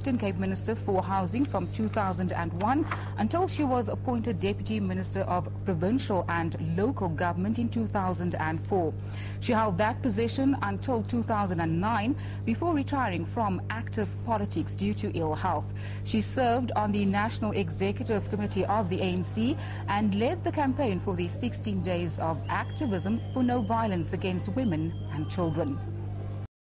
Eastern Cape Minister for Housing from 2001 until she was appointed Deputy Minister of Provincial and Local Government in 2004. She held that position until 2009 before retiring from active politics due to ill health. She served on the National Executive Committee of the ANC and led the campaign for the 16 days of activism for no violence against women and children.